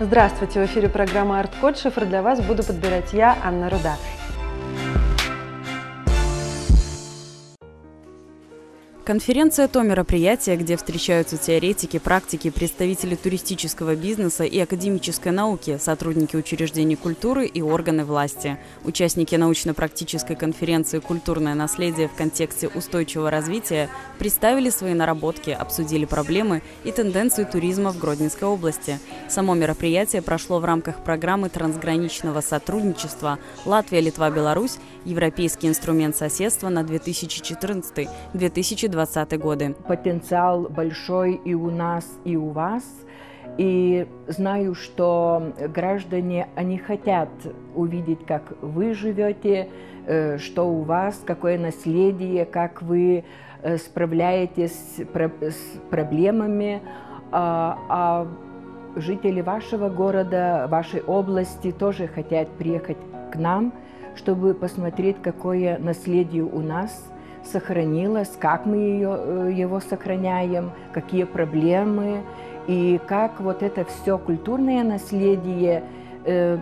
Здравствуйте, в эфире программа «Арткод». Шифр для вас буду подбирать я, Анна Руда. Конференция – то мероприятие, где встречаются теоретики, практики, представители туристического бизнеса и академической науки, сотрудники учреждений культуры и органы власти. Участники научно-практической конференции «Культурное наследие в контексте устойчивого развития» представили свои наработки, обсудили проблемы и тенденции туризма в Гродненской области. Само мероприятие прошло в рамках программы трансграничного сотрудничества «Латвия-Литва-Беларусь. Европейский инструмент соседства на 2014-2020 20 годы. Потенциал большой и у нас, и у вас. И знаю, что граждане, они хотят увидеть, как вы живете, э, что у вас, какое наследие, как вы э, справляетесь с проблемами. А, а жители вашего города, вашей области тоже хотят приехать к нам, чтобы посмотреть, какое наследие у нас – сохранилось, как мы ее, э, его сохраняем, какие проблемы, и как вот это все культурное наследие э,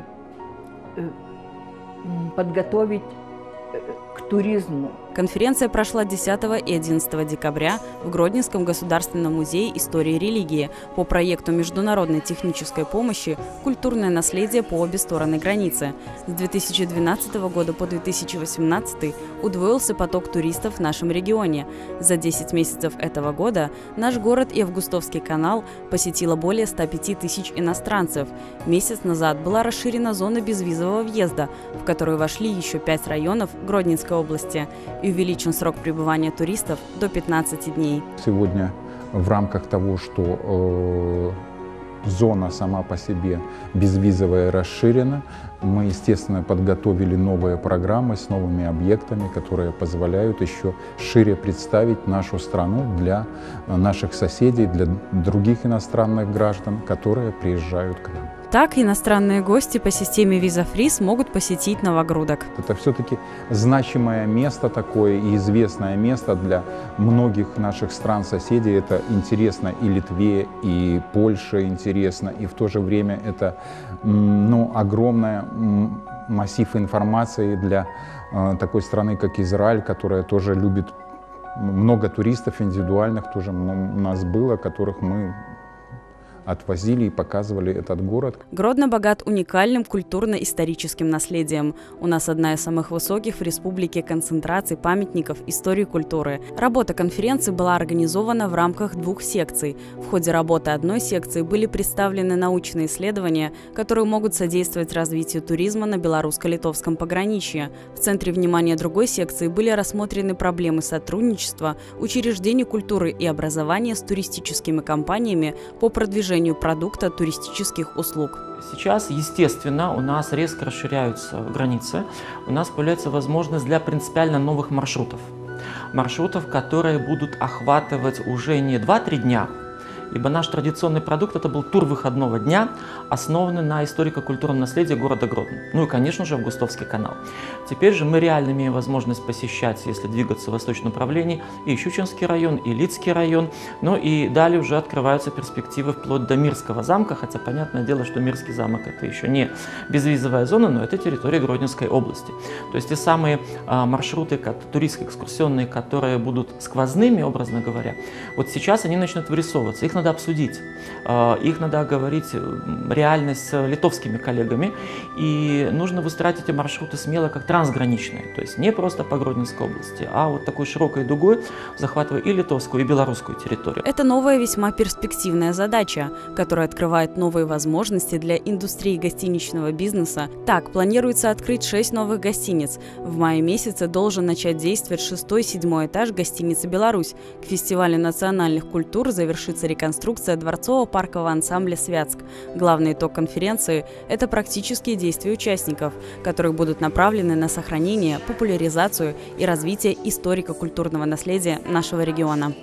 э, подготовить э, к туризму. Конференция прошла 10 и 11 декабря в Гродненском государственном музее истории и религии по проекту международной технической помощи «Культурное наследие по обе стороны границы». С 2012 года по 2018 удвоился поток туристов в нашем регионе. За 10 месяцев этого года наш город и Августовский канал посетило более 105 тысяч иностранцев. Месяц назад была расширена зона безвизового въезда, в которую вошли еще пять районов Гродненской области и увеличен срок пребывания туристов до 15 дней. Сегодня в рамках того, что э, зона сама по себе безвизовая расширена, мы, естественно, подготовили новые программы с новыми объектами, которые позволяют еще шире представить нашу страну для наших соседей, для других иностранных граждан, которые приезжают к нам. Так иностранные гости по системе Visa Free смогут посетить Новогрудок. Это все-таки значимое место такое и известное место для многих наших стран-соседей. Это интересно и Литве, и Польше интересно, и в то же время это ну, огромный массив информации для э, такой страны, как Израиль, которая тоже любит много туристов индивидуальных тоже у нас было, которых мы отвозили и показывали этот город. Гродно богат уникальным культурно-историческим наследием. У нас одна из самых высоких в республике концентраций памятников истории культуры. Работа конференции была организована в рамках двух секций. В ходе работы одной секции были представлены научные исследования, которые могут содействовать развитию туризма на белорусско-литовском пограничье. В центре внимания другой секции были рассмотрены проблемы сотрудничества учреждений культуры и образования с туристическими компаниями по продвижению продвижению продукта туристических услуг. Сейчас, естественно, у нас резко расширяются границы, у нас появляется возможность для принципиально новых маршрутов. Маршрутов, которые будут охватывать уже не 2-3 дня, ибо наш традиционный продукт это был тур выходного дня, основанный на историко-культурном наследии города Гродно. Ну и, конечно же, Августовский канал. Теперь же мы реально имеем возможность посещать, если двигаться в восточном направлении, и Щучинский район, и Лицкий район, ну и далее уже открываются перспективы вплоть до Мирского замка, хотя понятное дело, что Мирский замок это еще не безвизовая зона, но это территория Гродненской области. То есть те самые а, маршруты, как, туристские, экскурсионные, которые будут сквозными, образно говоря, вот сейчас они начнут вырисовываться. Их надо обсудить, а, их надо говорить реальность с литовскими коллегами, и нужно выстраивать эти маршруты смело как трансграничные, то есть не просто по Гродненской области, а вот такой широкой дугой, захватывая и литовскую, и белорусскую территорию. Это новая весьма перспективная задача, которая открывает новые возможности для индустрии гостиничного бизнеса. Так, планируется открыть 6 новых гостиниц. В мае месяце должен начать действовать шестой седьмой этаж гостиницы «Беларусь». К фестивалю национальных культур завершится реконструкция дворцово-паркового ансамбля «Святск». Главный итог конференции – это практические действия участников, которые будут направлены на сохранение, популяризацию и развитие историко-культурного наследия нашего региона.